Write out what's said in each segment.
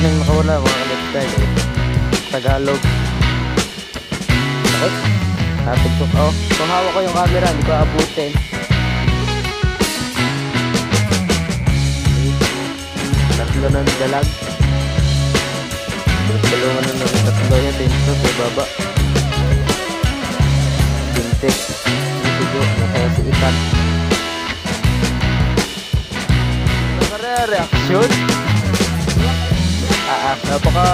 nang nakawala mga kalipstyle eh. Tagalog. Sakit. Natugtok. Oh, kung hawak ko yung camera, hindi ko abutin. Tatlo na dalag. Tulungan na ng tatlo yan. Tinto sa baba. Bintik. Isigo. Masaya si Itan. Nagre-reaction? Ah, ah, napaka...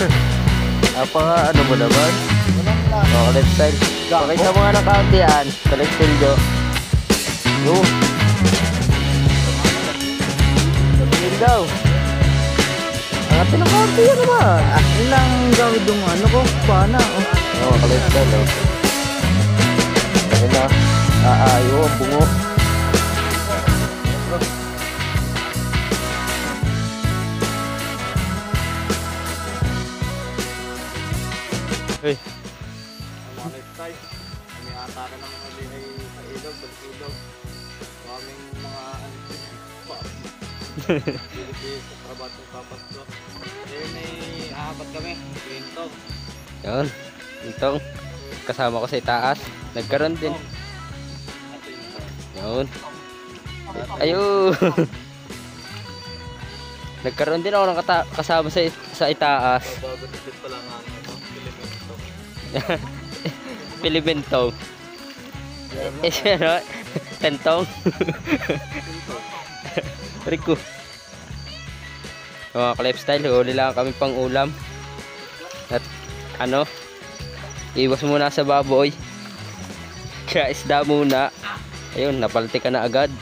napaka ano mo naman? Oh, left side. Pakita mo nga ng kauntian. Sa left silyo. Yung. Sabihin daw. Ang ng kaunti yan naman. Ah, ilang gawin dong ano ko, pana. Oh. Oh, side oh. Ayun na. Ah, ah, yun, bungo. Hey. Ang mga lifestyle, may atake ng mga di ay sa ilog, balik ilog. Maraming mga ano din. Pa. Pilipis, sa trabaho ng papas ko. Ayun ay ahabat kami, kwento. Yun. Itong kasama ko sa itaas. Nagkaroon din. Yun. Ayun. Nagkaroon din ako ng kasama sa, sa itaas. Babagutin pa lang ang. Pilibento. Eh, ano? Tentong. Rico. Mga ka-lifestyle, huli lang kami pang ulam. At ano, iwas muna sa baboy. Kaya isda muna. Ayun, napalti ka na agad.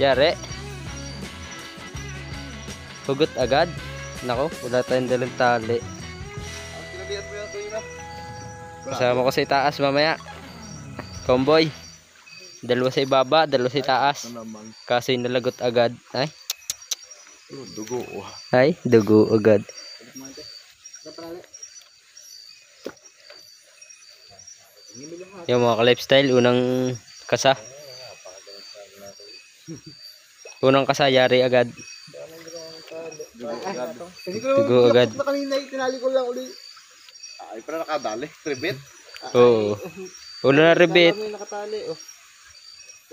Yare. Hugot agad. Nako, wala tayong dalang tali. Kasama ko sa itaas mamaya. Comboy. Dalawa sa ibaba, dalawa sa itaas. naman? Kaso yung nalagot agad. Ay, Dugo. Oh. ay, dugo agad. Yung mga ka-lifestyle, unang kasa. Unang kasa, yari agad. Hindi ko Dugo agad. na kanina, tinali ko lang uli. Ay, pero nakadali. Tribet. Oo. Ulo na rebit. May nakatali. Oh.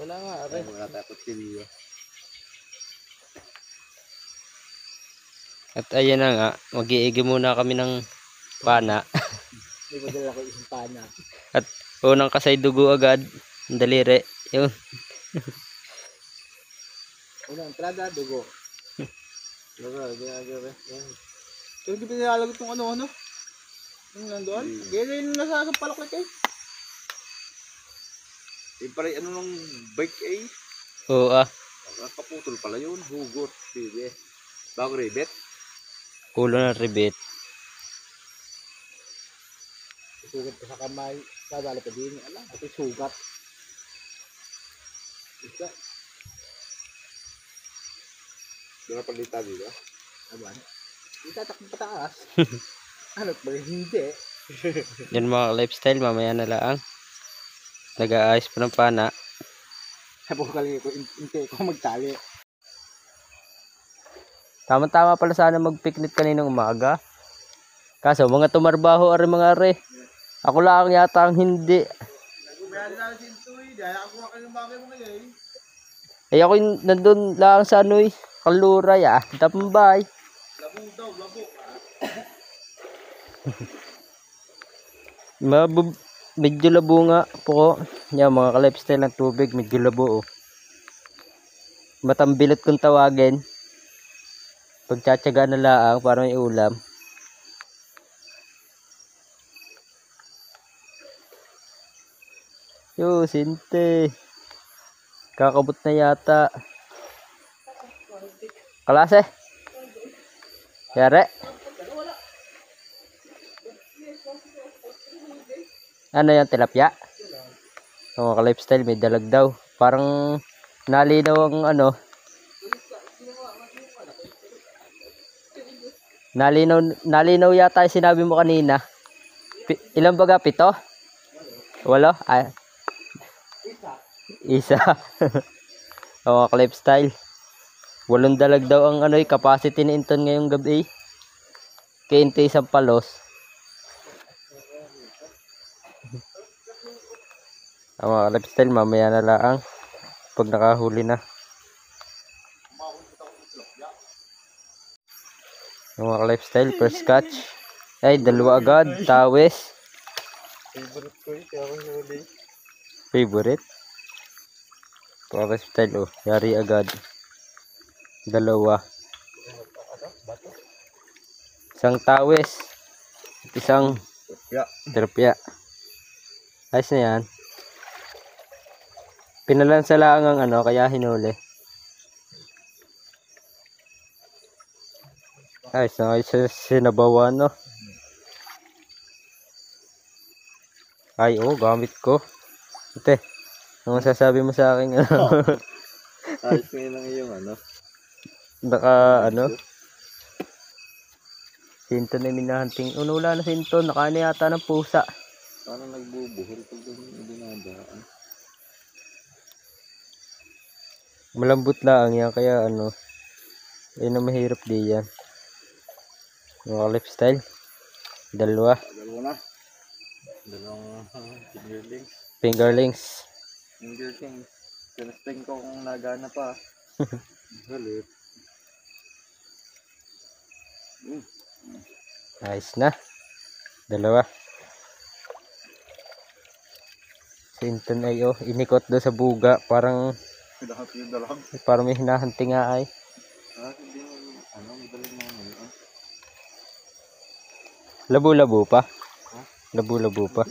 Wala nga, aray. Ay, mga takot sila. At ayan na nga, mag-iigi muna kami ng pana. Hindi ko dala ko isang pana. At unang kasay dugo agad. Ang daliri. Yun. Unang entrada, dugo. Dugo, ginagawa. Pero hindi pinalalagot yung ano-ano. Yung nandoon. Ganyan yung nasa palak eh. Eh, pare, ano nung bike eh? Oo ah. Kaputol pala yun. Hugot. Sige. Bago ribet. Ulo na rebit. Sugat pa sa kamay. Dadali pa din. Alam, ito sugat. Isa. Di na pagdita dito? Aban. Itatak mo pataas. ano ba hindi? Yan mga lifestyle, mamaya na lang. Nag-aayos pa ng pana. Ko kalingi ko, hindi ko magtali. Tama-tama pala sana mag-picnic kaninang umaga. Kaso mga tumarbaho ari mga are. Ako lang yata ang hindi. Eh ako yung nandun lang sa anoy. Kaluray ah. Tambay. Labo daw, labo. Mabub medyo labo nga po. Yan mga ka-lifestyle ng tubig. Medyo labo oh. Matambilot kung tawagin. Pagtsatsaga na laang para may ulam. Yo, sinte. Kakabot na yata. Kalase. Yare. Ano yan, tilapia? Mga lifestyle may dalag daw. Parang nalinaw ang ano. Nalinaw, nalinaw yata yung sinabi mo kanina. Pi, ilang baga? Pito? Walo? Ay. Isa. mga lifestyle. Walong dalag daw ang ano, eh, capacity ni Inton ngayong gabi. Kay Inte isang palos. Ang mga lifestyle, mamaya na lang. Pag nakahuli na. Ang mga lifestyle, first catch. Ay, dalawa agad. Tawes. Favorite ko eh, kaya ako huli. Favorite. Mga lifestyle, oh. Yari agad. Dalawa. Isang tawes. At isang terpya. Ayos na yan. Pinalansa lang ang ano, kaya hinuli. Ayos sa sinabawan, no? Ay, oh, gamit ko. Ate, ano masasabi mo sa akin? Ano? Ayos ngayon lang yung ano. Naka, ano? Sinto na minahunting. Ano wala na sinto, nakaano yata ng pusa. Parang nagbubuhol pag dinadaan. Malambot lang yan, kaya ano, yun ang mahirap di yan. Mga lifestyle. Dalawa. Dalawa na. Dalawang fingerlings. Fingerlings. Fingerlings. Tinasting ko kung nagana pa. Galit. Ayos na. Dalawa. Si Inton ay oh, inikot doon sa buga. Parang, Lahat yung dalang. parang may hinahunting nga ay. Ah, hindi mo, ano, madaling mga. Labo-labo pa. Labo-labo pa.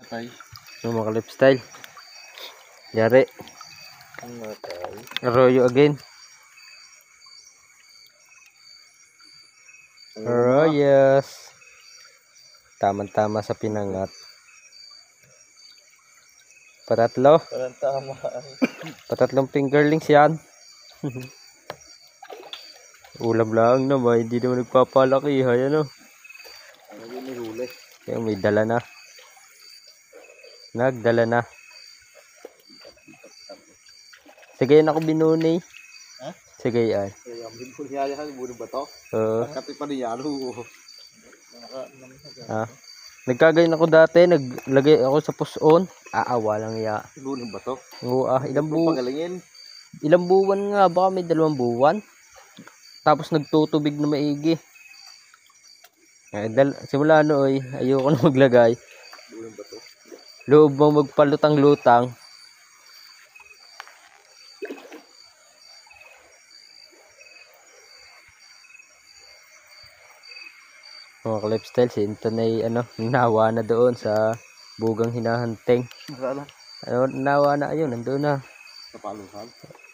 Atay. Yung mga lifestyle. Yari. Ang matay. Arroyo again. Arroyos. Tama-tama sa pinangat. Patatlo. Parang tama. Patatlong fingerlings yan. Ulam lang naman. Hindi naman nagpapalaki. Hay, ano. Ano yung nihuli? Kaya may dala na. Nagdala na. Sige ako binuni. Ha? Sige yan. Kaya may bunyaya ka, buno ba to? Oo. Kati pa ni Yalo. Ha? Nagkagayon ako dati, naglagay ako sa puson. Aawa lang ya. Buno ba to? Oo, ah, ilang, bu Pagalingin. ilang buwan nga, baka may dalawang buwan. Tapos nagtutubig na maigi. Eh, dal simula nooy, ayoko na maglagay. Buno ba to? Loob mo magpalutang-lutang. Mga lifestyle, si Inton ay ano, nawa na doon sa bugang hinahanteng. Wala. Ano, nawa na ayun, nandun na. Sa palusan.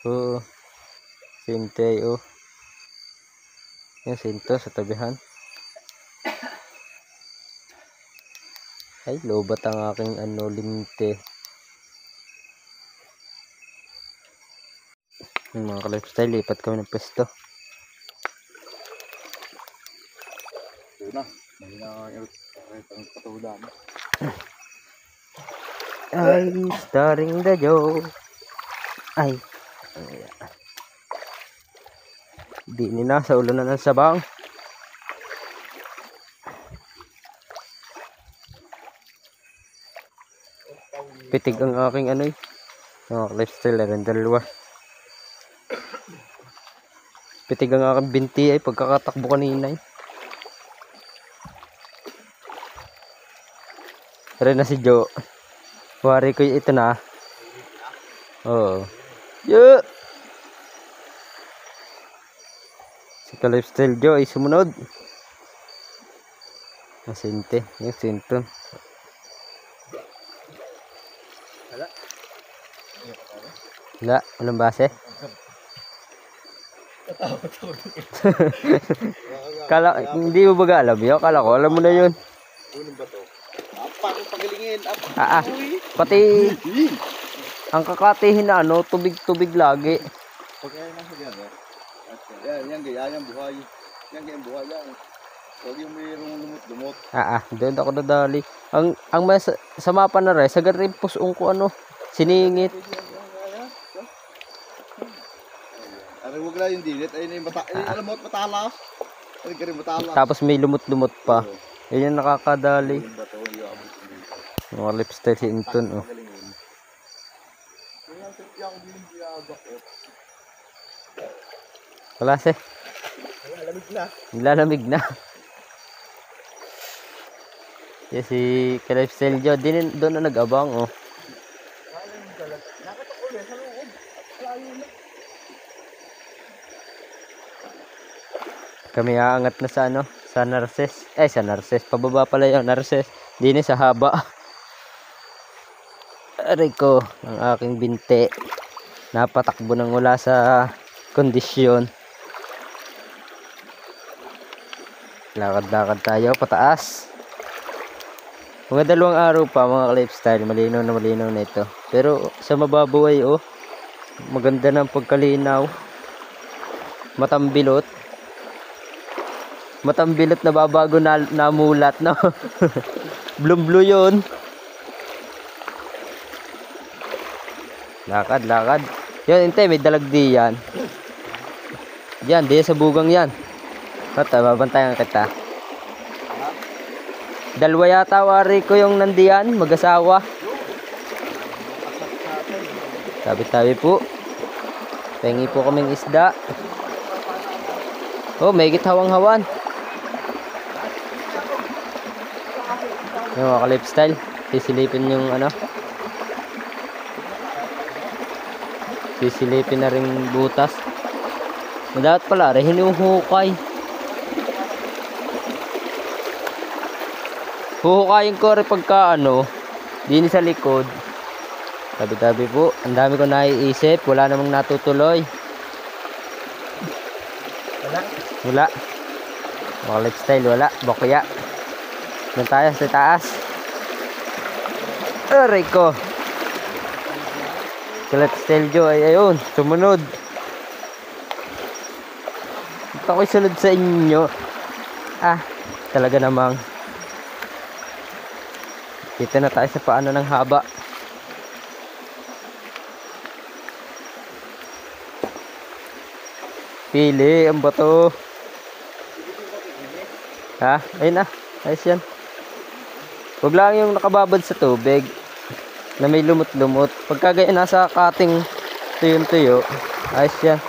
Oo. Sinte, oh. Yung sinto sa tabihan. Ay, lobat ang aking ano, linte. Yung mga ka-lifestyle, lipat kami ng pwesto. Na. Mahina kahit ang patulan. Ay, starring the joke. Ay. Di ni na sa ulo na ng sabang. Pitig ang aking ano eh. Oh, lifestyle na rin dalawa. Pitig ang aking binti ay pagkakatakbo kanina eh. Rin na si Joe. Wari ko ito na. Oo. Yeah. Si ka-lifestyle Joe ay sumunod. Masinte. Yung sinton. Wala. Walang base. Kala, hindi mo ba alam yun? Kala ko, alam mo na yun. Buno ba to? Apa kung pagalingin. Ah, ah. Pati, ang kakatihin na ano, tubig-tubig lagi. Pag kaya nasa gano'n. Yan, yan gaya, yan buhay. Yan gaya buhay yan. Huwag yung mayroong lumot-lumot. Ah, ah, doon ako dadali. Ang ang mas sa mapa na rin, sa garin pusong ko ano, siningit. Ano wag na yung dilit. Ayun yung bata. Ayun, alam mo, matalas. Ayun ka rin matalas. Tapos may lumot-lumot pa. Yun yung nakakadali. Yung bato, yung. Mga lipstick si Inton, oh. Magaling yun. Kaya sa tiyak ko din ginagak ko. Klase, Ay, alamig na. nilalamig na. Yes, si Kalip Seljo, din doon na nag-abang, oh. Kami aangat na sa ano, sa Narces. Eh, sa Narces. Pababa pala yung Narces. Din sa haba. Aray ko, ang aking binte. Napatakbo ng wala sa kondisyon. Lakad-lakad tayo, pataas. Mga dalawang araw pa mga lifestyle, malinaw na malinaw na ito. Pero sa mababaw ay oh, maganda ng pagkalinaw. Matambilot matambilot na babago na namulat no blue blue yun lakad lakad. Yun inte may dalagdi yan. Yan di sa bugang yan. Bata, babantayan kita. Dalawa yata wari ko yung nandiyan mag-asawa. Tabi tabi po. Pengi po kaming isda. Oh may gitawang-hawan. Yung mga lifestyle, sisilipin yung ano. Sisilipin na rin butas. Madapat pala, rin hinuhukay. Huhukayin ko rin pagka ano, din sa likod. Tabi-tabi po, ang dami ko naiisip, wala namang natutuloy. Wala? Wala. Mga lifestyle, wala. Bakya. Doon tayo sa taas. Aray ko. Kalat Steljo ay ayun. Sumunod. Ito ako'y sunod sa inyo. Ah, talaga namang. Dito na tayo sa paano ng haba. Pili ang bato. Ha? Ayun na. Ayos yan. Huwag lang yung nakababad sa tubig na may lumot-lumot. Pagka ganyan nasa kating tuyong-tuyo, ayos yan.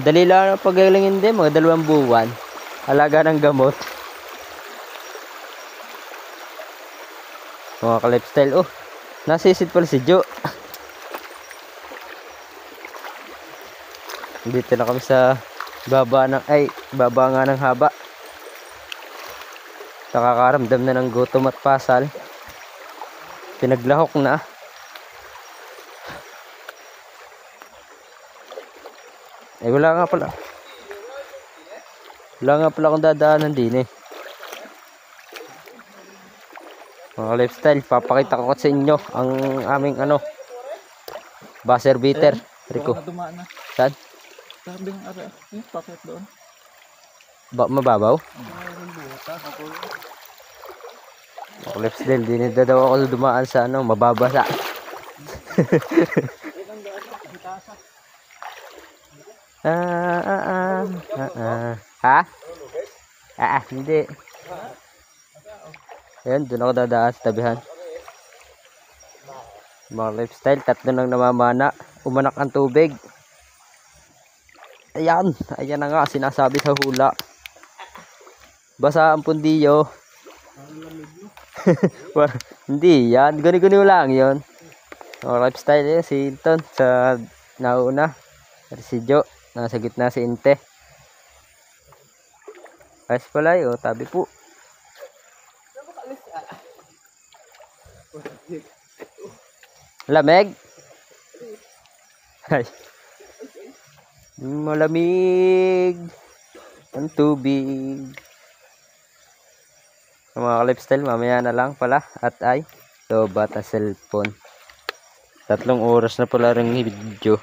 Dali lang ang pagalingin din, mga dalawang buwan. Alaga ng gamot. Mga ka-lifestyle. Oh, nasisid pala si Jo. Dito na kami sa baba ng ay baba nga ng haba nakakaramdam na ng gutom at pasal pinaglahok na eh wala nga pala wala nga pala akong dadaanan din eh mga lifestyle papakita ko sa inyo ang aming ano buzzer beater Rico dumaan na. saan? Sabi ng ara. Yung packet doon. Ba mababaw? Mayroong butas. Ako. Ako lips din, di na daw ako dumaan sa ano, mababasa. ah, ah, ah, ah, ah. Ha? Ah, ah, hindi. Ayan, doon ako dadaan sa tabihan. Mga lifestyle, tatlo nang namamana. Umanak ang tubig. Ayan, ayan na nga, sinasabi sa hula. Basa ang pundiyo. Hindi yan. Guni-guni lang yon. O, lifestyle yan. Si Inton sa nauna. At si Jo. Nasa gitna si Inte. Ayos pala yun. Tabi po. Lamig? Ay. Malamig. Ang tubig. Ang mga lifestyle mamaya na lang pala at ay lobat ang cellphone tatlong oras na pala rin video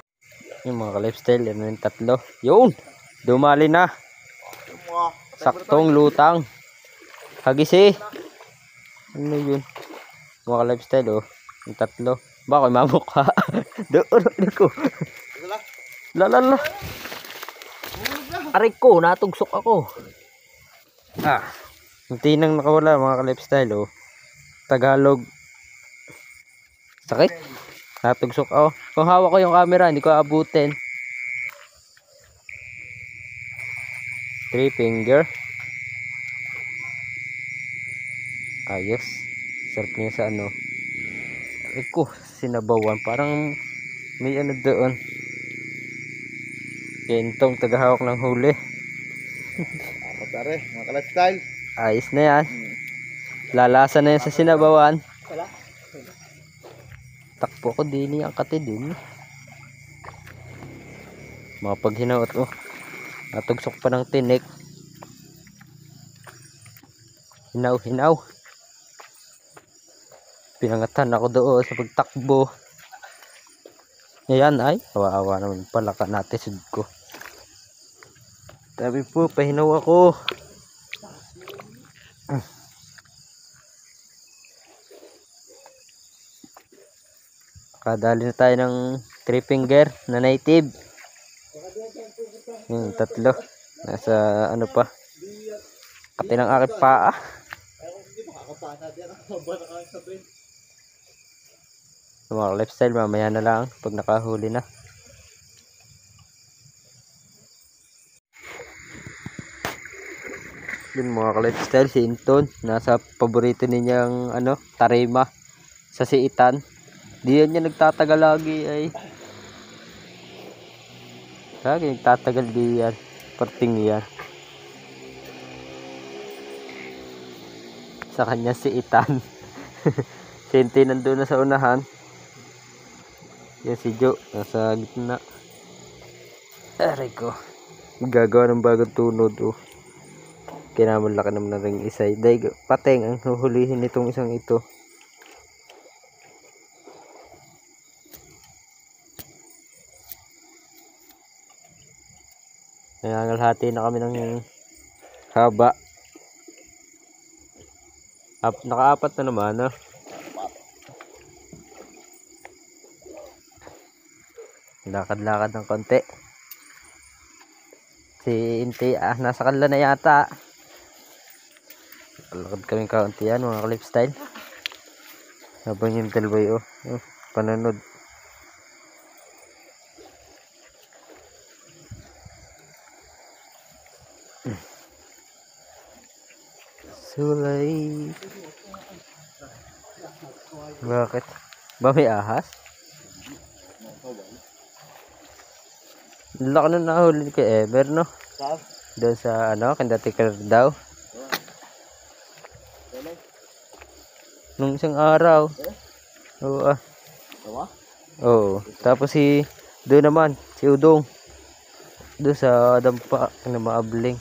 Yung mga lifestyle, yan yung tatlo. Yun! Dumali na. Saktong lutang. Hagisi. Ano yun? Mga lifestyle, oh. Yung tatlo. Baka mamukha. Doon, ano ko. Lalala. Aray ko, natugsok ako. Ah. Hindi nang nakawala mga ka-lifestyle oh. Tagalog. Sakit. Natugsok ako. Kung hawak ko yung camera, hindi ko abutin. Three finger. Ayos. Sarap niya sa ano. Ko, sinabawan. Parang may ano doon. Kentong tagahawak ng huli. Ako tare, mga ka-lifestyle. Ayos na yan. Lalasa na yan sa sinabawan. Takpo ko din ang kati din. Mga paghinaot oh. Natugsok pa ng tinik. Hinaw, hinaw. Pinangatan ako doon sa pagtakbo. Ayan ay, kawawa naman pala ka natin ko. Sabi po, pahinaw ako. Kadali na tayo ng three finger na native. Yung tatlo. Nasa ano pa. Pati ng aking paa. Mga lifestyle mamaya na lang pag nakahuli na. Yun mga ka-lifestyle si Inton. Nasa paborito ninyang ano, tarima sa siitan. Di yan niya nagtatagal lagi ay. Lagi nagtatagal di yan. Parting yan. Sa kanya si Inti nandun na sa unahan. Yan si Joe. Nasa gitna. Aray ko. Gagawa ng bagong tunod oh. Kinaman laki naman na rin isa. Dahil pateng ang huhulihin nitong isang ito. Nangangalhati na kami ng haba. Up, nakaapat na naman, no? Lakad-lakad ng konti. Si Inti, ah, nasa kanila na yata. Lakad kaming kaunti yan, mga lifestyle. Habang yung dalaway, oh. oh pananood. Sulay. Bakit? Ba may ahas? Laki na nahuli kay Ever, no? Saan? Doon sa, ano, kandatikar daw. Nung isang araw. Oo, ah. Tama? Oo. Tapos si, doon naman, si Udong. Doon sa dampa, na maabling.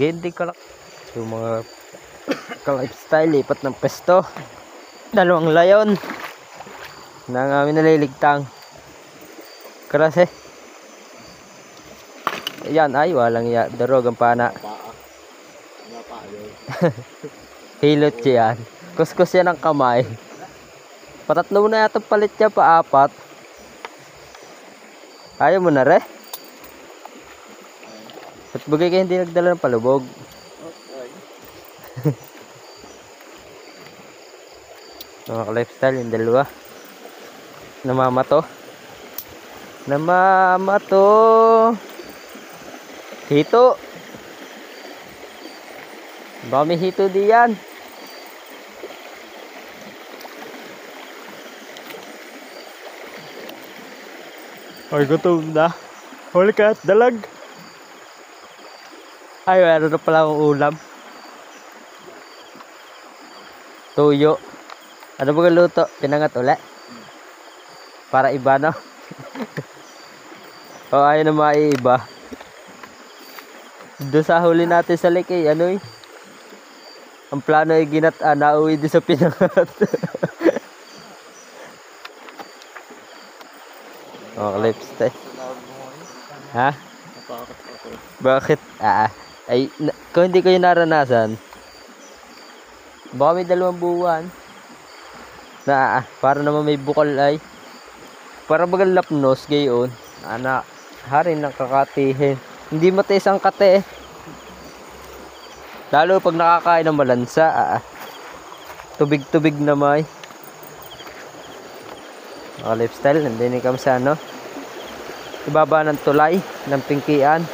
Ganyan ka lang. Yung mga ka-lifestyle, lipat ng pesto. Dalawang layon. Na ang amin naliligtang. Klase. Yan, ay, walang ya. Darog ang pana. Hilot yan. Kuskus yan ang kamay. Patatlo na yata palit niya pa apat. Ayaw mo na re? Ba't bagay kayo hindi nagdala ng palubog? Okay. Mga lifestyle yung dalawa. Namamato. Namamato. Hito. May hito di yan. Ay, gutom na. Huli ka at dalag. Ay, meron na pala akong ulam. Tuyo. Ano ba luto? Pinangat uli? Para iba, no? o ayaw na maiiba. Doon sa huli natin sa lake, eh, ano eh. Ang plano ay ginat, ah, nauwi din sa pinangat. Sinabi mo ngayon. Ha? Bakit? Ah, ay, na, kung hindi ko yung naranasan, baka may dalawang buwan. Na, ah, para naman may bukal ay. Para bagal lapnos, gayon. Anak, hari ng kakatihin. Hindi matiis ang kate. Lalo pag nakakain ng malansa, ah, ah. tubig-tubig na may. Mga lifestyle, nandini kami sa ano. Ibaba ng tulay, ng pingkian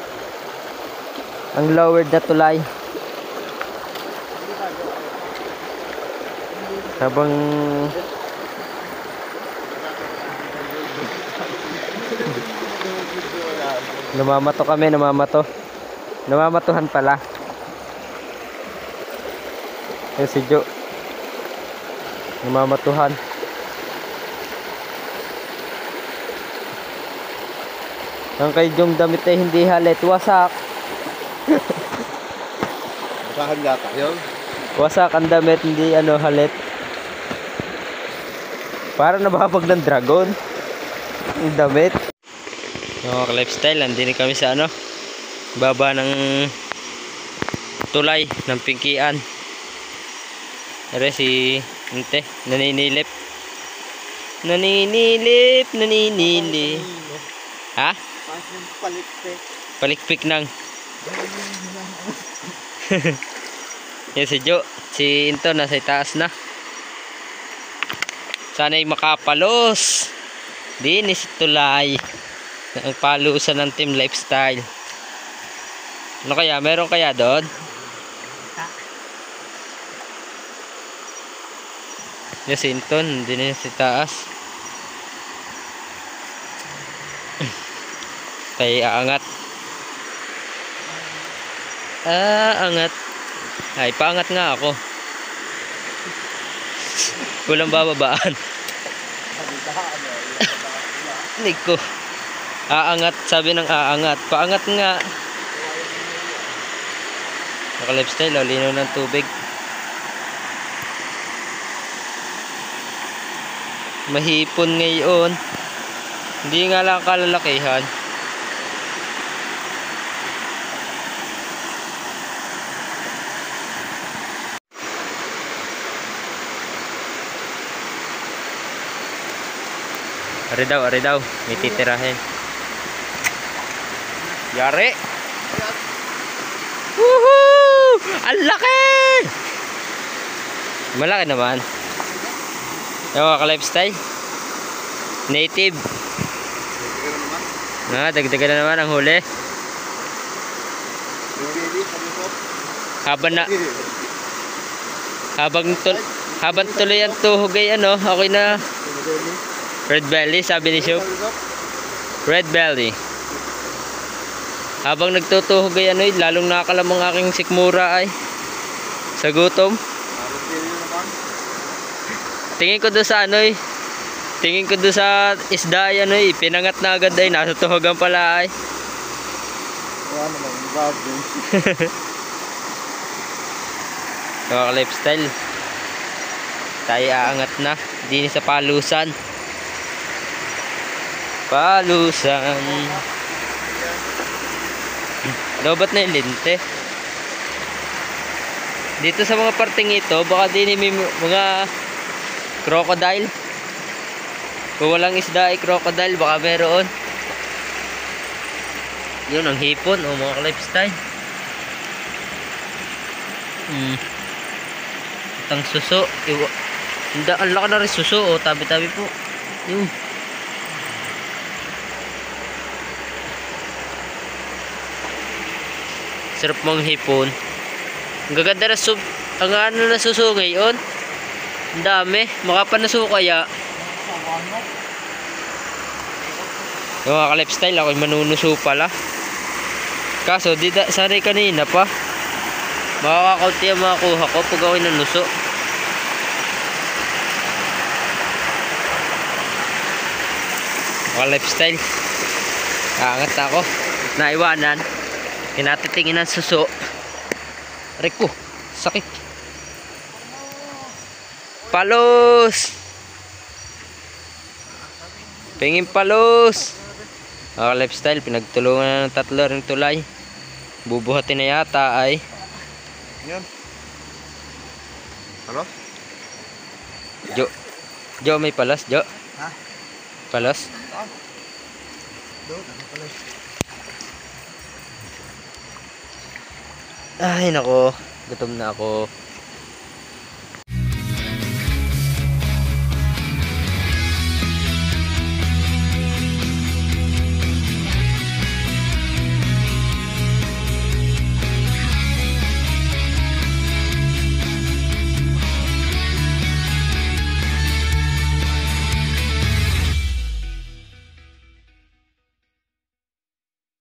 ang lowered na tulay habang namamato kami namamato namamatuhan pala yung si Jo namamatuhan ang kay Jong damit ay hindi halit wasak Masahan yata yun. Wasak ang damit, hindi ano halit. Para nababag ng dragon. Ang damit. Mga lifestyle, nandini kami sa ano. Baba ng tulay ng pingkian. Ere si Inte, naninilip. Naninilip, naninilip. Ha? Yung palikpik. Palikpik nang. Yan si Jo. Si Into nasa itaas na. Sana'y makapalos. Dinis tulay. Ang palusan ng team lifestyle. Ano kaya? Meron kaya doon? Yan si Into. Dinis sa taas. Kaya aangat. Ah, angat. Ay, paangat nga ako. Walang bababaan. Nig ko. Aangat, sabi ng aangat. Paangat nga. Naka-lifestyle, oh, linaw ng tubig. Mahipon ngayon. Hindi nga lang kalalakihan. Ari daw, ari daw. May titirahin. Yari! Woohoo! Ang laki! Malaki naman. Yung mga ka-lifestyle. Native. Na, dagdagan na naman ang huli. Habang na, habang tul habang tuloy ang tuhog ay ano, okay na Red belly, sabi ni Shop. Red belly. Habang nagtutuhog ay ano, eh, lalong nakakalamang aking sikmura ay sa gutom. Tingin ko doon sa ano eh. Tingin ko doon sa isda ay ano eh, pinangat na agad ay nasa tuhogan pala ay. Wala naman, bad din. Mga lifestyle. Tayo aangat na. Dini sa palusan. Palusan. Lobat na yung. Dito sa mga parting ito, baka din may mga crocodile. Kung walang isda ay crocodile, baka meron. Yun ang hipon o mga lifestyle. Hmm. Itang suso. Iwa. Ang laki na rin suso. O, tabi-tabi po. Yung. Sarap mong hipon. Ang gaganda na sub. Ang ano na suso ngayon. Ang dami. Makapanaso kaya. Yung mga ka-lifestyle ako'y manunuso pala. Kaso, di da, sanay kanina pa. Makakakunti ang makakuha ko pag ako'y nanuso. Mga lifestyle. Kaangat ako. Naiwanan. Kinatitingin ang suso. Rico, sakit. Palos! Pingin palos! Mga lifestyle, pinagtulungan na ng tatlo ring tulay. Bubuhatin na yata ay. Yan. Halo? Jo. Jo, may palas, Jo. Ha? Palas? Doon, ano pala? Ay, nako. Gutom na ako.